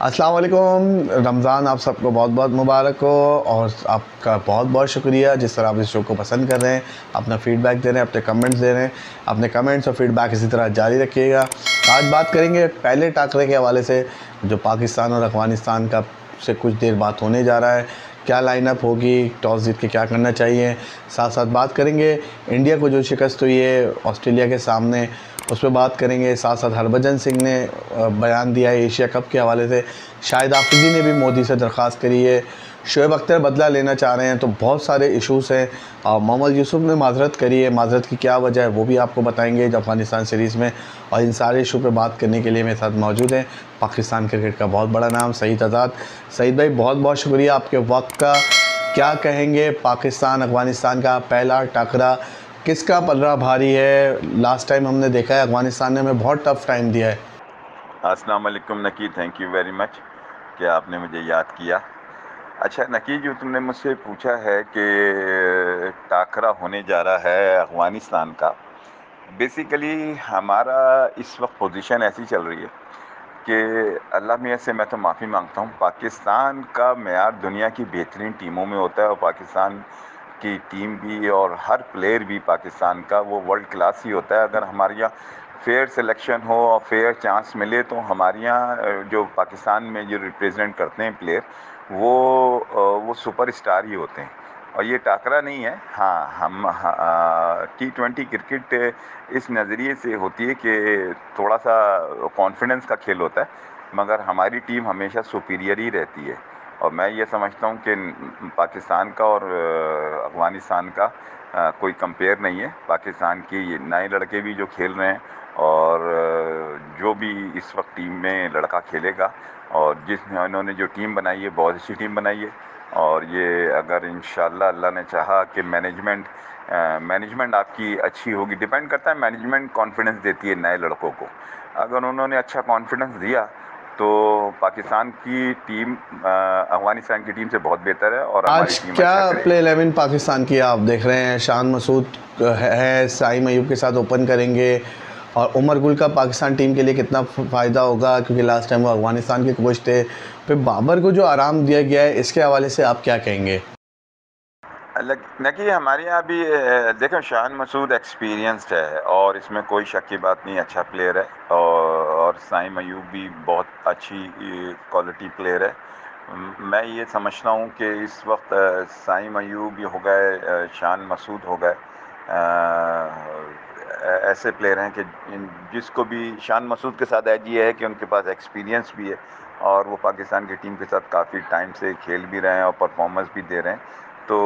अस्सलाम वालेकुम रमज़ान आप सबको बहुत बहुत मुबारक हो और आपका बहुत बहुत शुक्रिया। जिस तरह आप इस शो को पसंद कर रहे हैं, अपना फ़ीडबैक दे रहे हैं, अपने कमेंट्स दे रहे हैं, अपने कमेंट्स और फीडबैक इसी तरह जारी रखिएगा। आज बात करेंगे पहले टाकरे के हवाले से, जो पाकिस्तान और अफ़गानिस्तान का से कुछ देर बात होने जा रहा है। क्या लाइनअप होगी, टॉस जीत के क्या करना चाहिए? साथ साथ बात करेंगे। इंडिया को जो शिकस्त हुई है, ऑस्ट्रेलिया के सामने उस पर बात करेंगे, साथ साथ हरभजन सिंह ने बयान दिया है एशिया कप के हवाले से। शायद आफरीदी ने भी मोदी से दरख्वास्त करी है। शुएब अख्तर बदला लेना चाह रहे हैं तो बहुत सारे इशूज़ हैं। और मोहम्मद यूसुफ ने माजरत करी है। माजरत की क्या वजह है, वो भी आपको बताएँगे अफ़गानिस्तान सीरीज़ में। और इन सारे इशू पर बात करने के लिए मेरे साथ मौजूद हैं। पाकिस्तान क्रिकेट का बहुत बड़ा नाम, सईद आज़ाद। सईद भाई बहुत बहुत शुक्रिया आपके वक्त का। क्या कहेंगे पाकिस्तान अफ़गानिस्तान का पहला टकरा? किसका पलरा भारी है? लास्ट टाइम हमने देखा है, अफ़गानिस्तान ने हमें बहुत टफ टाइम दिया है। अस्सलाम वालेकुम नकी थैंक यू वेरी मच कि आपने मुझे याद किया। अच्छा नकी जो तुमने मुझसे पूछा है कि, टाकरा होने जा रहा है अफ़गानिस्तान का बेसिकली हमारा इस वक्त पोजीशन ऐसी चल रही है कि अल्लाह मियाँ से मैं तो माफ़ी माँगता हूँ, पाकिस्तान का मैार दुनिया की बेहतरीन टीमों में होता है और पाकिस्तान की टीम भी और हर प्लेयर भी पाकिस्तान का वो वर्ल्ड क्लास ही होता है। अगर हमारे यहाँ फेयर सिलेक्शन हो और फेयर चांस मिले तो हमारे यहाँ जो पाकिस्तान में जो रिप्रेजेंट करते हैं प्लेयर वो वो सुपर स्टार ही होते हैं। और ये टाकरा नहीं है। हाँ हम टी ट्वेंटी क्रिकेट इस नज़रिए से होती है कि थोड़ा सा कॉन्फिडेंस का खेल होता है, मगर हमारी टीम हमेशा सुपीरियर ही रहती है। और मैं ये समझता हूँ कि पाकिस्तान का और अफ़गानिस्तान का कोई कंपेयर नहीं है। पाकिस्तान की नए लड़के भी जो खेल रहे हैं और जो भी इस वक्त टीम में लड़का खेलेगा और जिस, इन्होंने जो टीम बनाई है, बहुत अच्छी टीम बनाई है। और ये अगर इन अल्लाह ने चाहा कि मैनेजमेंट मैनेजमेंट आपकी अच्छी होगी। डिपेंड करता है मैनेजमेंट कॉन्फिडेंस देती है नए लड़कों को। अगर उन्होंने अच्छा कॉन्फिडेंस दिया तो पाकिस्तान की टीम अफ़गानिस्तान की टीम से बहुत बेहतर है और आज क्या अच्छा प्ले इलेवन पाकिस्तान की आप देख रहे हैं? शान मसूद है साई मयूब के साथ ओपन करेंगे। और उमर गुल का पाकिस्तान टीम के लिए कितना फ़ायदा होगा? क्योंकि लास्ट टाइम वो अफ़गानिस्तान के कोच थे। फिर बाबर को जो आराम दिया गया है इसके हवाले से आप क्या कहेंगे? देखिए हमारे यहाँ भी देखो शान मसूद एक्सपीरियंसड है और इसमें कोई शक की बात नहीं अच्छा प्लेयर है और, साइम अयूब भी बहुत अच्छी क्वालिटी प्लेयर है। मैं ये समझता हूँ कि इस वक्त साइम अयूब हो गए शान मसूद हो गए ऐसे प्लेयर हैं कि जिसको भी शान मसूद के साथ एज ये है कि उनके पास एक्सपीरियंस भी है और वो पाकिस्तान की टीम के साथ काफ़ी टाइम से खेल भी रहे हैं और परफॉर्मेंस भी दे रहे हैं। तो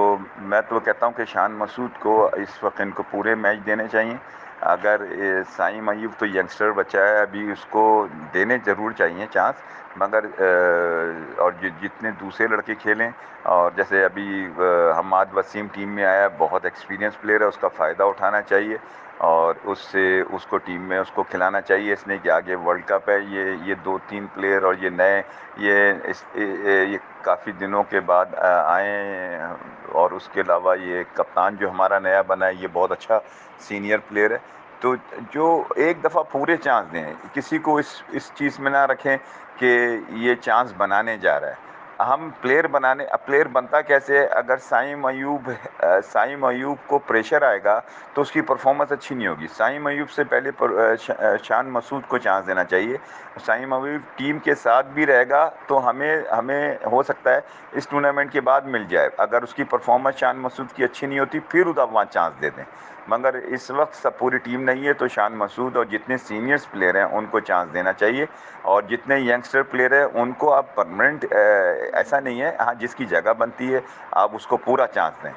मैं तो कहता हूँ कि शान मसूद को इस वक्त इनको पूरे मैच देने चाहिए। अगर साई मयूब तो यंगस्टर बच्चा है, अभी उसको देने ज़रूर चाहिए चांस, मगर और जितने दूसरे लड़के खेलें, और जैसे अभी हमाद वसीम टीम में आया, बहुत एक्सपीरियंस प्लेयर है, उसका फ़ायदा उठाना चाहिए। और उससे, उसको टीम में उसको खिलाना चाहिए, इसने कि आगे वर्ल्ड कप है, ये ये दो तीन प्लेयर और ये नए, ये इस ये काफ़ी दिनों के बाद आए और उसके अलावा ये कप्तान जो हमारा नया बना है, ये बहुत अच्छा सीनियर प्लेयर है। तो जो एक दफ़ा पूरे चांस दें, किसी को इस इस चीज़ में ना रखें कि ये चांस बनाने जा रहा है। हम प्लेयर बनाने प्लेयर बनता कैसे है? अगर साई मयूब साई मयूब को प्रेशर आएगा तो उसकी परफॉर्मेंस अच्छी नहीं होगी। साई मयूब से पहले शान मसूद को चांस देना चाहिए। साई मयूब टीम के साथ भी रहेगा तो हमें हमें हो सकता है इस टूर्नामेंट के बाद मिल जाए। अगर उसकी परफॉर्मेंस शान मसूद की अच्छी नहीं होती, फिर उधर वहाँ चांस दे दें। मगर इस वक्त सब पूरी टीम नहीं है तो शान मसूद और जितने सीनियर्स प्लेयर हैं, उनको चांस देना चाहिए। और जितने यंगस्टर प्लेयर हैं, उनको आप परमानेंट ऐसा नहीं है हाँ जिसकी जगह बनती है, आप उसको पूरा चांस दें।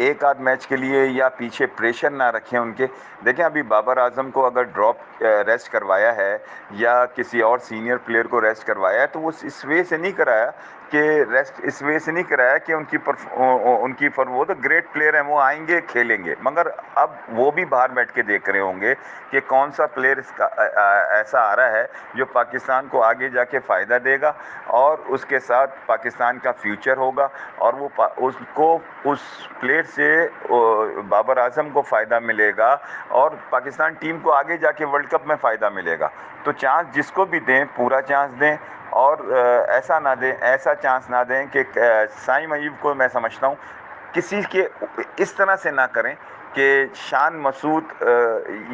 एक आध मैच के लिए या पीछे प्रेशर ना रखें उनके। देखें अभी बाबर आज़म को अगर ड्रॉप रेस्ट करवाया है या किसी और सीनियर प्लेयर को रेस्ट करवाया है तो वो इस वे से नहीं कराया कि रेस्ट इस वे से नहीं कराया कि उनकी पर, उनकी फर वो तो ग्रेट प्लेयर हैं वो आएँगे खेलेंगे। मगर अब वो भी बाहर बैठ के देख रहे होंगे कि कौन सा प्लेयर इसका ऐसा आ रहा है जो पाकिस्तान को आगे जाके फ़ायदा देगा और उसके साथ पाकिस्तान का फ्यूचर होगा और वो उसको उस प्लेयर से बाबर आज़म को फ़ायदा मिलेगा और पाकिस्तान टीम को आगे जाके वर्ल्ड कप में फ़ायदा मिलेगा। तो चांस जिसको भी दें, पूरा चांस दें और ऐसा ना दें, ऐसा चांस ना दें कि साई मयूब को मैं समझता हूँ, किसी के, इस तरह से ना करें कि शान मसूद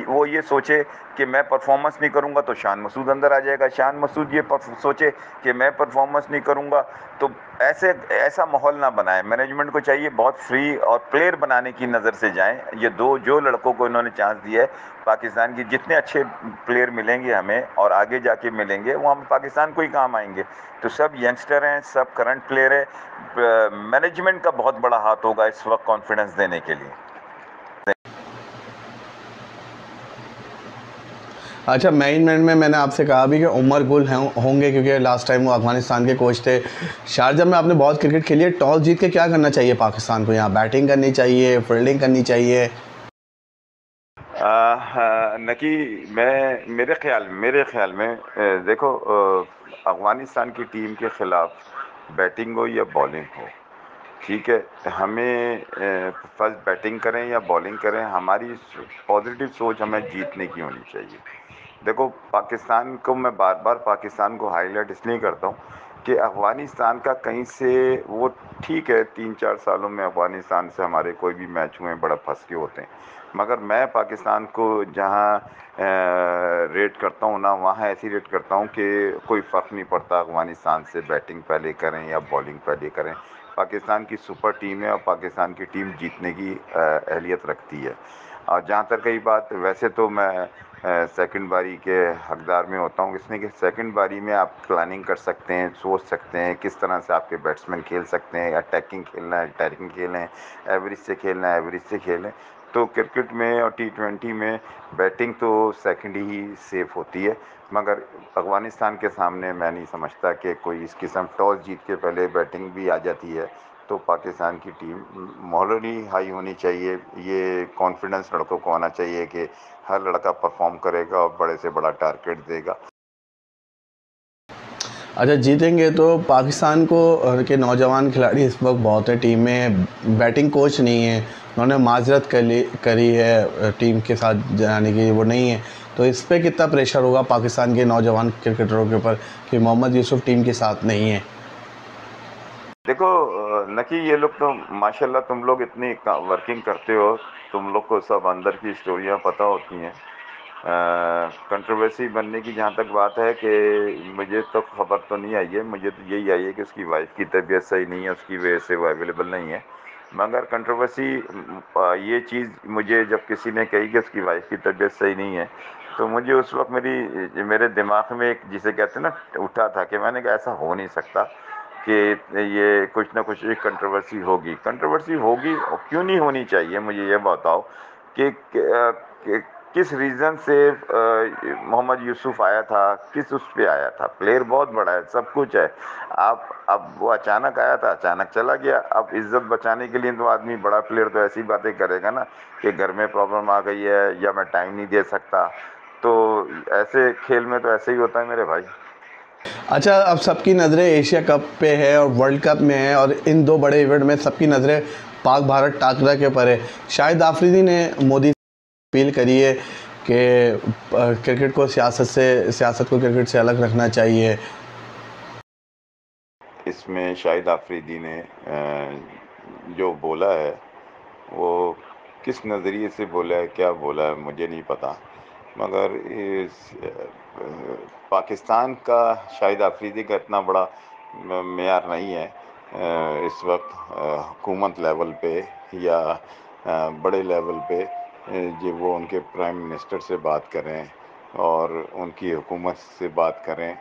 वो ये सोचे कि मैं परफॉर्मेंस नहीं करूँगा तो शान मसूद अंदर आ जाएगा। शान मसूद ये सोचे कि मैं परफॉर्मेंस नहीं करूँगा तो ऐसे, ऐसा माहौल ना बनाए। मैनेजमेंट को चाहिए बहुत फ्री और प्लेयर बनाने की नज़र से जाएँ। ये दो, जो लड़कों को इन्होंने चांस दिया है, पाकिस्तान की जितने अच्छे प्लेयर मिलेंगे हमें और आगे जाके मिलेंगे, वो हम पाकिस्तान को ही काम आएँगे। तो सब यंगस्टर हैं, सब करंट प्लेयर है। मैनेजमेंट का बहुत बड़ा हाथ होगा इस वक्त कॉन्फिडेंस देने के लिए। अच्छा मेन मैन में मैंने आपसे कहा भी कि उमर गुल होंगे क्योंकि लास्ट टाइम वो अफ़गानिस्तान के कोच थे। शारजा में आपने बहुत क्रिकेट खेली है टॉस जीत के क्या करना चाहिए पाकिस्तान को? यहाँ बैटिंग करनी चाहिए फील्डिंग करनी चाहिए। नकी, मैं, मेरे ख्याल मेरे ख्याल में देखो अफ़गानिस्तान की टीम के ख़िलाफ़ बैटिंग हो या बॉलिंग हो, ठीक है? हमें फ़र्स्ट बैटिंग करें या बॉलिंग करें, हमारी पॉजिटिव सोच हमें जीतने की होनी चाहिए। देखो, पाकिस्तान को मैं बार बार पाकिस्तान को हाईलाइट इसलिए करता हूँ कि अफ़गानिस्तान का कहीं से वो ठीक है तीन चार सालों में अफ़गानिस्तान से हमारे कोई भी मैच हुए बड़ा फंस के होते हैं। मगर मैं पाकिस्तान को जहाँ रेट करता हूँ ना, वहाँ ऐसी रेट करता हूँ कि कोई फ़र्क नहीं पड़ता अफ़गानिस्तान से बैटिंग पहले करें या बॉलिंग पहले करें। पाकिस्तान की सुपर टीम है और पाकिस्तान की टीम जीतने की अहलियत रखती है। और जहाँ तक कई बात, वैसे तो मैं सेकंड बारी के हकदार में होता हूँ। इसलिए कि सेकंड बारी में आप प्लानिंग कर सकते हैं, सोच सकते हैं, किस तरह से आपके बैट्समैन खेल सकते हैं अटैकिंग खेलना है अटैकिंग खेलें एवरेज से खेलना है एवरेज से खेलें। तो क्रिकेट में और टी ट्वेंटी में बैटिंग तो सेकंड ही सेफ़ होती है। मगर अफ़गानिस्तान के सामने मैं नहीं समझता कि कोई इस किस्म टॉस जीत के पहले बैटिंग भी आ जाती है। तो पाकिस्तान की टीम मॉरली हाई होनी चाहिए। ये कॉन्फिडेंस लड़कों को आना चाहिए कि हर लड़का परफॉर्म करेगा और बड़े से बड़ा टारगेट देगा। अच्छा जीतेंगे तो पाकिस्तान को के नौजवान खिलाड़ी इस वक्त बहुत है, टीम में बैटिंग कोच नहीं है। उन्होंने माजरत करी करी है, टीम के साथ जाने की वो नहीं है। तो इस पर कितना प्रेशर होगा पाकिस्तान के नौजवान क्रिकेटरों के ऊपर कि मोहम्मद यूसुफ टीम के साथ नहीं है? देखो नकी ये लोग तो माशाल्लाह तुम लोग इतनी वर्किंग करते हो, तुम लोग को सब अंदर की स्टोरियाँ पता होती हैं। कंट्रोवर्सी बनने की जहाँ तक बात है कि मुझे तो खबर तो नहीं आई है, मुझे तो यही आई है कि उसकी वाइफ की तबीयत सही नहीं है, उसकी वजह से वो अवेलेबल नहीं है। मगर कंट्रोवर्सी ये चीज़ मुझे जब किसी ने कही कि उसकी वाइफ की तबीयत सही नहीं है तो मुझे उस वक्त मेरी, मेरे दिमाग में एक जिसे कहते हैं ना, उठा था कि मैंने कहा, ऐसा हो नहीं सकता। कि ये कुछ ना कुछ एक कंट्रोवर्सी होगी। कंट्रोवर्सी होगी और क्यों नहीं होनी चाहिए? मुझे ये बताओ कि, कि किस रीज़न से मोहम्मद यूसुफ आया था? किस उस पर आया था? प्लेयर बहुत बड़ा है सब कुछ है। आप अब वो अचानक आया था अचानक चला गया। अब इज़्ज़त बचाने के लिए तो आदमी बड़ा प्लेयर तो ऐसी बातें करेगा ना कि घर में प्रॉब्लम आ गई है या मैं टाइम नहीं दे सकता। तो ऐसे खेल में तो ऐसे ही होता है मेरे भाई। अच्छा अब सबकी नज़रें एशिया कप पे है और वर्ल्ड कप में है और इन दो बड़े इवेंट में सबकी नज़रें पाक भारत टाकरा के ऊपर है। शाहिद आफरीदी ने मोदी अपील करी है कि क्रिकेट को सियासत से, सियासत को क्रिकेट से अलग रखना चाहिए। इसमें शाहिद आफरीदी ने जो बोला है, वो किस नज़रिए से बोला है, क्या बोला है, मुझे नहीं पता। मगर इस पाकिस्तान का शाहिद आफरीदी का इतना बड़ा मैार नहीं है इस वक्त हुकूमत लेवल पे या बड़े लेवल पे जो वो उनके प्राइम मिनिस्टर से बात करें और उनकी हुकूमत से बात करें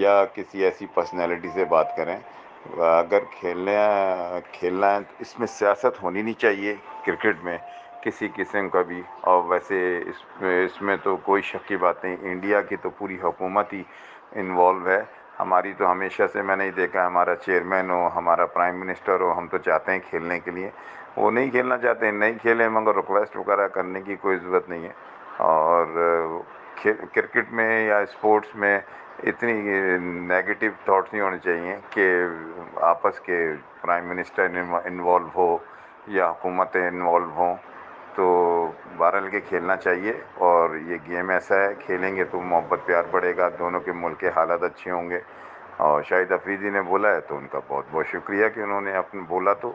या किसी ऐसी पर्सनैलिटी से बात करें। अगर खेलना खेलना है, इसमें सियासत होनी नहीं चाहिए क्रिकेट में। किसी किस्म का भी। और वैसे इसमें इसमें तो कोई शक की बात नहीं इंडिया की तो पूरी हुकूमत ही इन्वॉल्व है। हमारी तो हमेशा से मैंने ही देखा हमारा चेयरमैन हो, हमारा प्राइम मिनिस्टर हो, हम तो चाहते हैं खेलने के लिए। वो नहीं खेलना चाहते हैं नहीं खेलें, मगर रिक्वेस्ट वगैरह करने की कोई ज़रूरत नहीं है। और क्रिकेट में या स्पोर्ट्स में इतनी नेगेटिव थॉट्स नहीं होने चाहिए कि आपस के प्राइम मिनिस्टर इन्वॉल्व हो या हुकूमतें इन्वॉल्व हों। तो बहरहाल के खेलना चाहिए और ये गेम ऐसा है, खेलेंगे तो मोहब्बत, प्यार बढ़ेगा, दोनों के मुल्क के हालात अच्छे होंगे। और शाहिद अफरीदी ने बोला है तो उनका बहुत बहुत शुक्रिया कि उन्होंने अपने बोला तो।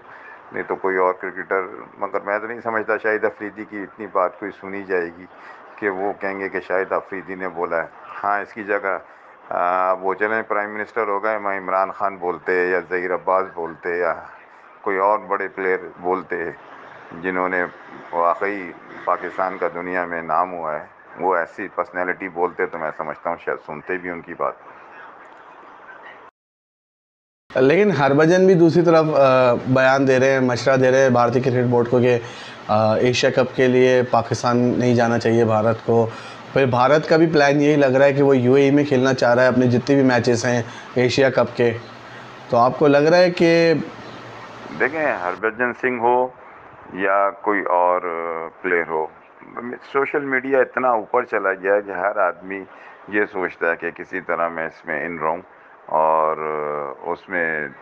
नहीं तो कोई और क्रिकेटर मगर मैं तो नहीं समझता शाहिद अफरीदी की इतनी बात कोई सुनी जाएगी कि वो कहेंगे कि शाहिद अफरीदी ने बोला है। हाँ इसकी जगह वो चलें प्राइम मिनिस्टर हो गए, मैं इमरान खान बोलते या ज़हीर अब्बास बोलते या कोई और बड़े प्लेयर बोलते। जिन्होंने वाकई पाकिस्तान का दुनिया में नाम हुआ है वो ऐसी पर्सनैलिटी बोलते तो मैं समझता हूँ शायद सुनते भी उनकी बात। लेकिन हरभजन भी दूसरी तरफ़ बयान दे रहे हैं मशरा दे रहे हैं भारतीय क्रिकेट बोर्ड को कि एशिया कप के लिए पाकिस्तान नहीं जाना चाहिए भारत को। फिर भारत का भी प्लान यही लग रहा है कि वो यूएई में खेलना चाह रहा है अपने जितने भी मैचेस हैं एशिया कप के। तो आपको लग रहा है कि देखें हरभजन सिंह हो या कोई और प्लेयर हो। सोशल मीडिया इतना ऊपर चला गया है कि हर आदमी ये सोचता है कि किसी तरह मैं इसमें इन रहूँ और उसमें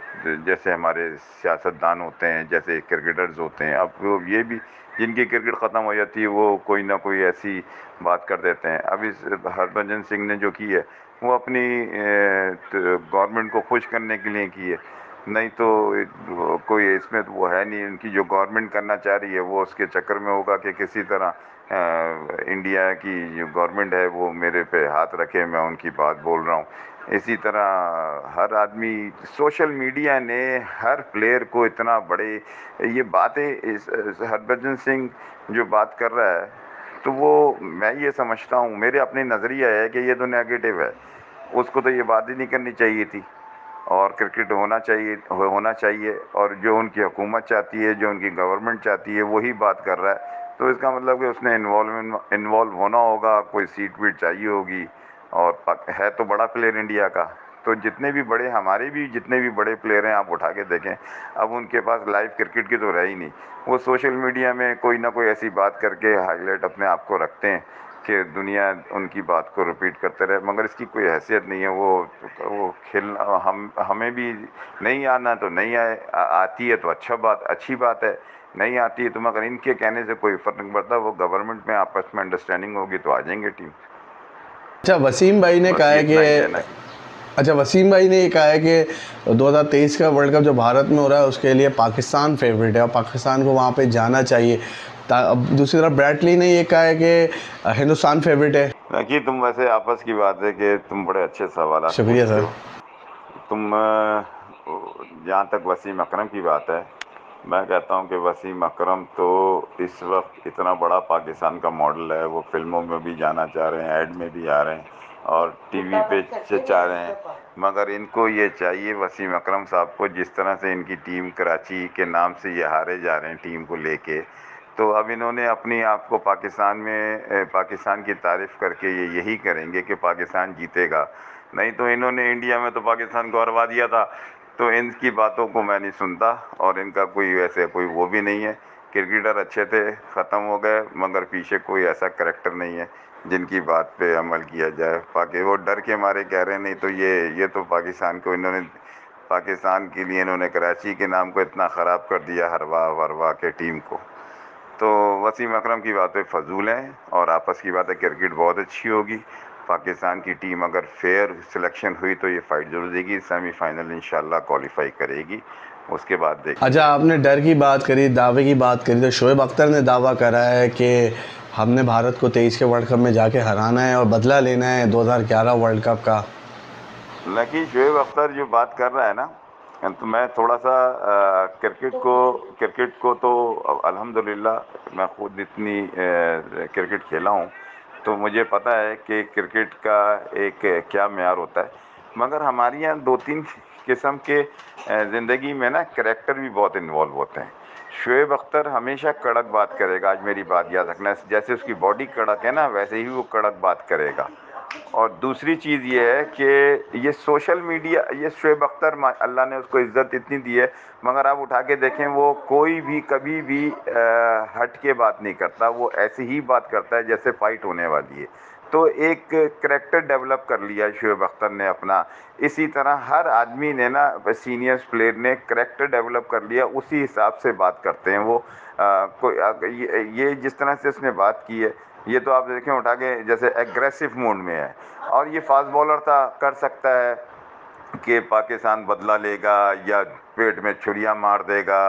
जैसे हमारे सियासतदान होते हैं, जैसे क्रिकेटर्स होते हैं, अब ये भी जिनकी क्रिकेट ख़त्म हो जाती है, वो कोई ना कोई ऐसी बात कर देते हैं। अब इस हरभजन सिंह ने जो की है, वो अपनी गवर्नमेंट को खुश करने के लिए की है। नहीं तो कोई इसमें तो वो है नहीं, उनकी जो गवर्नमेंट करना चाह रही है, वो उसके चक्कर में होगा कि किसी तरह इंडिया की जो गवर्नमेंट है, वो मेरे पे हाथ रखे, मैं उनकी बात बोल रहा हूँ। इसी तरह हर आदमी सोशल मीडिया ने हर प्लेयर को इतना बड़े, ये बातें हरभजन सिंह जो बात कर रहा है तो वो, मैं ये समझता हूँ, मेरे अपने नज़रिया है कि ये तो नेगेटिव है। उसको तो ये बात ही नहीं करनी चाहिए थी। और क्रिकेट होना चाहिए होना चाहिए और जो उनकी हुकूमत चाहती है, जो उनकी गवर्नमेंट चाहती है, वही बात कर रहा है। तो इसका मतलब कि उसने इन्वॉल्व इन्वॉल्व होना होगा, कोई सीट वीट चाहिए होगी और है तो बड़ा प्लेयर इंडिया का। तो जितने भी बड़े, हमारे भी जितने भी बड़े प्लेयर हैं, आप उठा के देखें, अब उनके पास लाइव क्रिकेट की तो रह नहीं। वो सोशल मीडिया में कोई ना कोई ऐसी बात करके हाईलाइट अपने आप को रखते हैं। कि दुनिया उनकी बात को रिपीट करते रहे मगर इसकी कोई हैसियत नहीं है वो वो खेल हम हमें भी नहीं आना तो नहीं आए आती है तो अच्छा बात अच्छी बात है नहीं आती है तो मगर इनके कहने से कोई फ़र्क नहीं पड़ता वो गवर्नमेंट में आपस में अंडरस्टैंडिंग होगी तो आ जाएँगे टीम अच्छा वसीम भाई ने कहा है कि अच्छा वसीम भाई ने ये कहा है कि 2023 का वर्ल्ड कप जो भारत में हो रहा है उसके लिए पाकिस्तान फेवरेट है और पाकिस्तान को वहाँ पे जाना चाहिए। अब दूसरी तरफ़ ब्रैटली ने ये कहा है कि हिंदुस्तान फेवरेट है। देखिए तुम वैसे आपस की बात है कि तुम बड़े अच्छे सवाल शुक्रिया सर। तुम जहाँ तक वसीम अकरम की बात है मैं कहता हूँ कि वसीम अकरम तो इस वक्त इतना बड़ा पाकिस्तान का मॉडल है। वो फ़िल्मों में भी जाना चाह रहे हैं एड में भी आ रहे हैं और टीवी पे चाह रहे हैं। मगर इनको ये चाहिए वसीम अकरम साहब को जिस तरह से इनकी टीम कराची के नाम से ये हारे जा रहे हैं टीम को लेके तो अब इन्होंने अपनी आप को पाकिस्तान में पाकिस्तान की तारीफ़ करके ये यही करेंगे कि पाकिस्तान जीतेगा। नहीं तो इन्होंने इंडिया में तो पाकिस्तान को हरवा दिया था। तो इनकी बातों को मैं नहीं सुनता और इनका कोई वैसे कोई वो भी नहीं है। क्रिकेटर अच्छे थे, ख़त्म हो गए, मगर पीछे कोई ऐसा करेक्टर नहीं है जिनकी बात पे अमल किया जाए। बाकी वो डर के मारे कह रहे नहीं तो ये ये तो पाकिस्तान को इन्होंने, पाकिस्तान के लिए इन्होंने कराची के नाम को इतना ख़राब कर दिया हरवा वरवा के टीम को। तो वसीम अकरम की बातें फजूल हैं और आपस की बातें क्रिकेट बहुत अच्छी होगी। पाकिस्तान की टीम अगर फेयर सिलेक्शन हुई तो ये फाइट ज़रूर देगी सेमीफाइनल इंशाल्लाह क्वालिफाई करेगी। उसके बाद देख अच्छा आपने डर की बात करी दावे की बात करी तो शोएब अख्तर ने दावा करा है कि हमने भारत को तेईस के वर्ल्ड कप में जाके हराना है और बदला लेना है 2011 वर्ल्ड कप का। लेकिन शोएब अख्तर जो बात कर रहा है ना तो मैं थोड़ा सा क्रिकेट को क्रिकेट को तो अल्हम्दुलिल्लाह मैं खुद इतनी क्रिकेट खेला हूँ। तो मुझे पता है कि क्रिकेट का एक क्या मैार होता है। मगर हमारे यहाँ दो तीन किस्म के ज़िंदगी में ना करेक्टर भी बहुत इन्वॉल्व होते हैं। शुएब अख्तर हमेशा कड़क बात करेगा आज मेरी बात याद रखना। जैसे उसकी बॉडी कड़क है ना वैसे ही वो कड़क बात करेगा। और दूसरी चीज़ ये है कि ये सोशल मीडिया ये शुएब अख्तर अल्लाह ने उसको इज़्ज़त इतनी दी है मगर आप उठा के देखें वो कोई भी कभी भी आ, हट के बात नहीं करता वो ऐसे ही बात करता है जैसे फ़ाइट होने वाली है। तो एक करेक्टर डेवलप कर लिया शुएब अख्तर ने अपना। इसी तरह हर आदमी ने ना सीनियर्स प्लेयर ने करेक्टर डेवलप कर लिया उसी हिसाब से बात करते हैं वो। आ, कोई ये, ये जिस तरह से उसने बात की है ये तो आप देखें उठा के जैसे एग्रेसिव मोड में है। और ये फास्ट बॉलर था, कर सकता है कि पाकिस्तान बदला लेगा या पेट में छुरियाँ मार देगा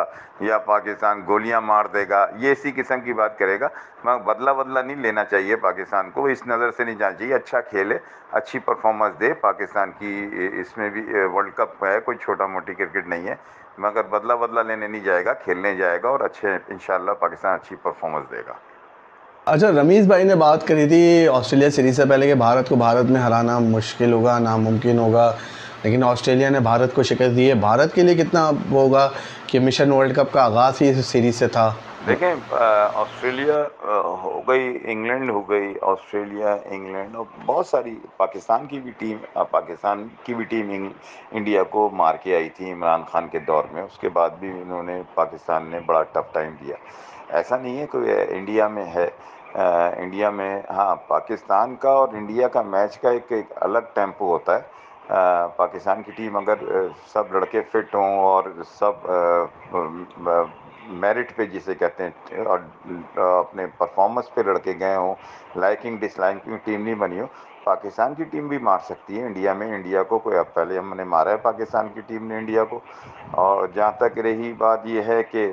या पाकिस्तान गोलियाँ मार देगा, ये इसी किस्म की बात करेगा। मगर बदला बदला नहीं लेना चाहिए पाकिस्तान को इस नज़र से नहीं जाना चाहिए। अच्छा खेले अच्छी परफॉर्मेंस दे पाकिस्तान की, इसमें भी वर्ल्ड कप है, कोई छोटा मोटी क्रिकेट नहीं है। मगर बदला बदला लेने नहीं जाएगा, खेलने जाएगा और अच्छे इन पाकिस्तान अच्छी परफॉर्मेंस देगा। अच्छा रमीज़ भाई ने बात करी थी ऑस्ट्रेलिया सीरीज़ से पहले कि भारत को भारत में हराना मुश्किल होगा, नामुमकिन होगा, लेकिन ऑस्ट्रेलिया ने भारत को शिकस्त दी है। भारत के लिए कितना होगा कि मिशन वर्ल्ड कप का आगाज़ ही इस सीरीज़ से था? देखें ऑस्ट्रेलिया हो गई, इंग्लैंड हो गई, ऑस्ट्रेलिया, इंग्लैंड और बहुत सारी पाकिस्तान की भी टीम पाकिस्तान की भी टीम इंडिया को मार के आई थी इमरान खान के दौर में। उसके बाद भी इन्होंने पाकिस्तान ने बड़ा टफ टाइम दिया। ऐसा नहीं है कोई इंडिया में है। इंडिया में हाँ पाकिस्तान का और इंडिया का मैच का एक, एक अलग टेंपो होता है। आ, पाकिस्तान की टीम अगर सब लड़के फिट हों और सब मेरिट पे जिसे कहते हैं, और अपने परफॉर्मेंस पे लड़के गए हों लाइकिंग डिसलाइकिंग टीम नहीं बनी हो, पाकिस्तान की टीम भी मार सकती है इंडिया में। इंडिया को कोई, अब पहले हमने मारा है पाकिस्तान की टीम ने इंडिया को। और जहाँ तक रही बात यह है कि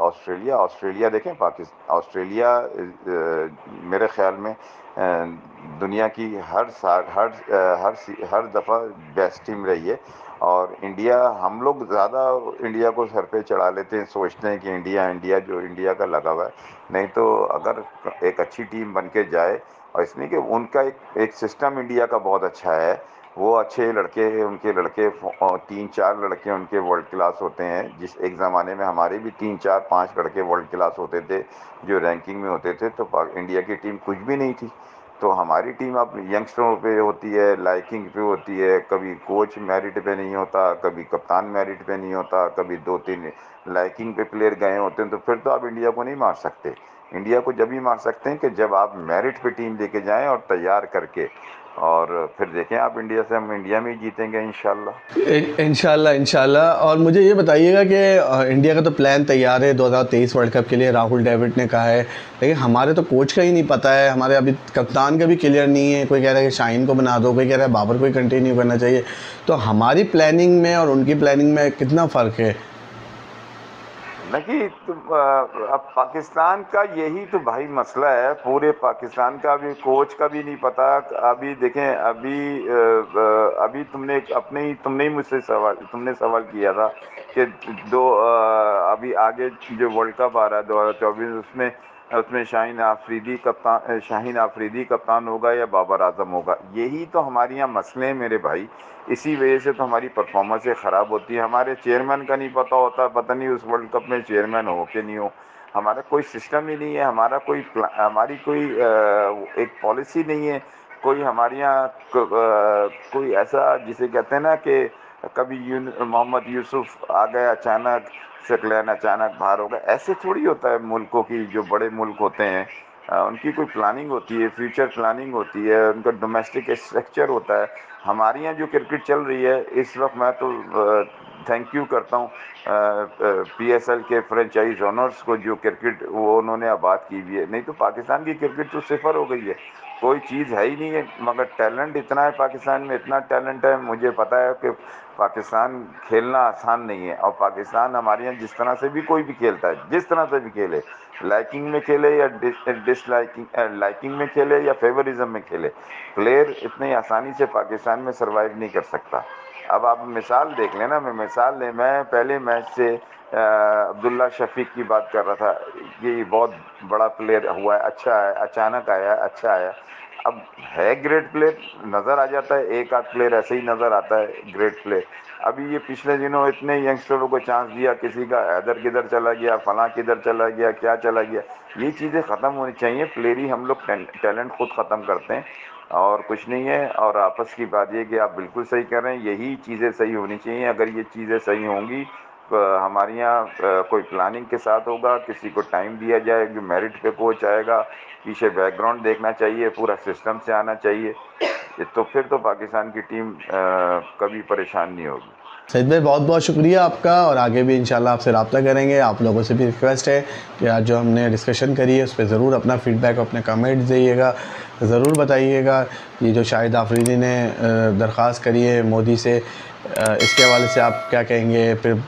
ऑस्ट्रेलिया ऑस्ट्रेलिया देखें पाकिस्तान ऑस्ट्रेलिया मेरे ख्याल में दुनिया की हर साल हर हर हर दफ़ा बेस्ट टीम रही है। और इंडिया हम लोग ज़्यादा इंडिया को सर पे चढ़ा लेते हैं, सोचते हैं कि इंडिया इंडिया जो इंडिया का लगा हुआ है। नहीं तो अगर एक अच्छी टीम बन के जाए, और इसमें कि उनका एक एक सिस्टम इंडिया का बहुत अच्छा है। वो अच्छे लड़के, उनके लड़के तीन चार लड़के उनके वर्ल्ड क्लास होते हैं। जिस एक ज़माने में हमारे भी तीन चार पाँच लड़के वर्ल्ड क्लास होते थे, जो रैंकिंग में होते थे तो इंडिया की टीम कुछ भी नहीं थी। तो हमारी टीम अब यंगस्टरों पे होती है, लाइकिंग पे होती है। कभी कोच मेरिट पे नहीं होता, कभी कप्तान मेरिट पे नहीं होता, कभी दो तीन लाइकिंग पे प्लेयर गए होते हैं तो फिर तो आप इंडिया को नहीं मार सकते। इंडिया को जब ही मार सकते हैं कि जब आप मेरिट पे टीम लेके जाएँ और तैयार करके और फिर देखें आप इंडिया से, हम इंडिया में ही जीतेंगे इन इनशाला इनशाला और मुझे ये बताइएगा कि इंडिया का तो प्लान तैयार है 2023 वर्ल्ड कप के लिए। राहुल डेविड ने कहा है। लेकिन हमारे तो कोच का ही नहीं पता है। हमारे अभी कप्तान का भी क्लियर नहीं है। कोई कह रहा है कि शाइन को बना दो, कोई कह रहा है बाबर को ही कंटिन्यू करना चाहिए। तो हमारी प्लानिंग में और उनकी प्लानिंग में कितना फ़र्क है? नहीं तुम अब पाकिस्तान का यही तो भाई मसला है, पूरे पाकिस्तान का अभी कोच का भी नहीं पता। अभी देखें, अभी अभी तुमने अपने ही, तुमने ही मुझसे सवाल, तुमने सवाल किया था कि दो अभी आगे जो वर्ल्ड कप आ रहा है, दो हज़ार चौबीस, उसमें उसमें शाहीन आफरीदी कप्तान शाहीन आफरीदी कप्तान होगा या बाबर आज़म होगा? यही तो हमारे यहाँ मसले हैं मेरे भाई। इसी वजह से तो हमारी परफॉर्मेंसें ख़राब होती है। हमारे चेयरमैन का नहीं पता होता, पता नहीं उस वर्ल्ड कप में चेयरमैन हो कि नहीं हो। हमारा कोई सिस्टम ही नहीं है, हमारा कोई हमारी कोई एक पॉलिसी नहीं है। कोई हमारे यहाँ कोई ऐसा जिसे कहते हैं ना कि कभी मोहम्मद यूसुफ आ गए अचानक सकलैन अचानक बाहर हो गए। ऐसे थोड़ी होता है मुल्कों की, जो बड़े मुल्क होते हैं उनकी कोई प्लानिंग होती है फ्यूचर प्लानिंग होती है, उनका डोमेस्टिक स्ट्रक्चर होता है। हमारे यहाँ जो क्रिकेट चल रही है, इस वक्त मैं तो थैंक यू करता हूँ पीएसएल के फ्रेंचाइज ऑनर्स को जो क्रिकेट वो उन्होंने आबाद की हुई है। नहीं तो पाकिस्तान की क्रिकेट तो सिफर हो गई है। कोई चीज़ है ही नहीं है, मगर टैलेंट इतना है पाकिस्तान में, इतना टैलेंट है, मुझे पता है कि पाकिस्तान खेलना आसान नहीं है। और पाकिस्तान हमारे यहाँ जिस तरह से भी कोई भी खेलता है, जिस तरह से भी खेले लाइकिंग में खेले या डिसलाइकिंग लाइकिंग में खेले या फेवरिज्म में खेले प्लेयर इतनी आसानी से पाकिस्तान में सर्वाइव नहीं कर सकता। अब आप मिसाल देख लेना, मैं मिसाल ले, मैं पहले मैच से अब्दुल्ला शफीक की बात कर रहा था कि बहुत बड़ा प्लेयर हुआ है अच्छा है, अचानक आया अच्छा आया। अब है ग्रेट प्लेयर नज़र आ जाता है, एक आध प्लेयर ऐसे ही नज़र आता है ग्रेट प्लेयर अभी ये पिछले दिनों इतने यंगस्टरों को चांस दिया, किसी का हैदर किधर चला गया, फला किधर चला गया, क्या चला गया, ये चीज़ें ख़त्म होनी चाहिए प्लेयर ही हम लोग टैलेंट खुद ख़त्म करते हैं, और कुछ नहीं है, और आपस की बात ये कि आप बिल्कुल सही कर रहे हैं, यही चीज़ें सही होनी चाहिए, अगर ये चीज़ें सही होंगी हमारे यहाँ कोई प्लानिंग के साथ होगा, किसी को टाइम दिया जाए, जो मेरिट पे कोच आएगा, पीछे बैकग्राउंड देखना चाहिए, पूरा सिस्टम से आना चाहिए तो फिर तो पाकिस्तान की टीम कभी परेशान नहीं होगी। सईद भाई बहुत बहुत शुक्रिया आपका, और आगे भी इंशाल्लाह आपसे रब्ता करेंगे। आप लोगों से भी रिक्वेस्ट है कि आज जो हमने डिस्कशन करी है, उस पर ज़रूर अपना फ़ीडबैक अपने कमेंट्स दिएगा ज़रूर बताइएगा ये जो शाहिद आफरीदी ने दरख्वास्त करी है मोदी से इसके हवाले से आप क्या कहेंगे? फिर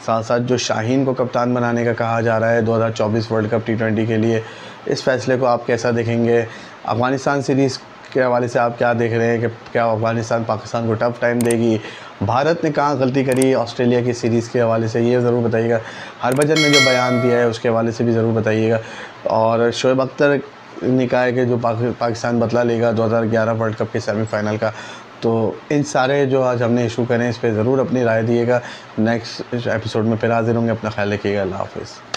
साथ साथ जो शाहीन को कप्तान बनाने का कहा जा रहा है 2024 वर्ल्ड कप टी के लिए, इस फैसले को आप कैसा देखेंगे? अफ़गानिस्तान सीरीज़ के हवाले से आप क्या देख रहे हैं कि क्या अफ़गानिस्तान पाकिस्तान को टफ टाइम देगी? भारत ने कहाँ गलती करी ऑस्ट्रेलिया की सीरीज़ के हवाले से, ये ज़रूर बताइएगा। हरभजन ने जो बयान दिया है उसके हवाले से भी ज़रूर बताइएगा। और शोएब अख्तर ने कहा है कि जो पाकिस्तान बदला लेगा 2011 वर्ल्ड कप के सेमीफाइनल का तो इन सारे जो आज हमने इशू करें, इस पर ज़रूर अपनी राय दिएगा नेक्स्ट एपिसोड में फिर हाजिर होंगे। अपना ख्याल रखिएगा। अल्लाह हाफिज़।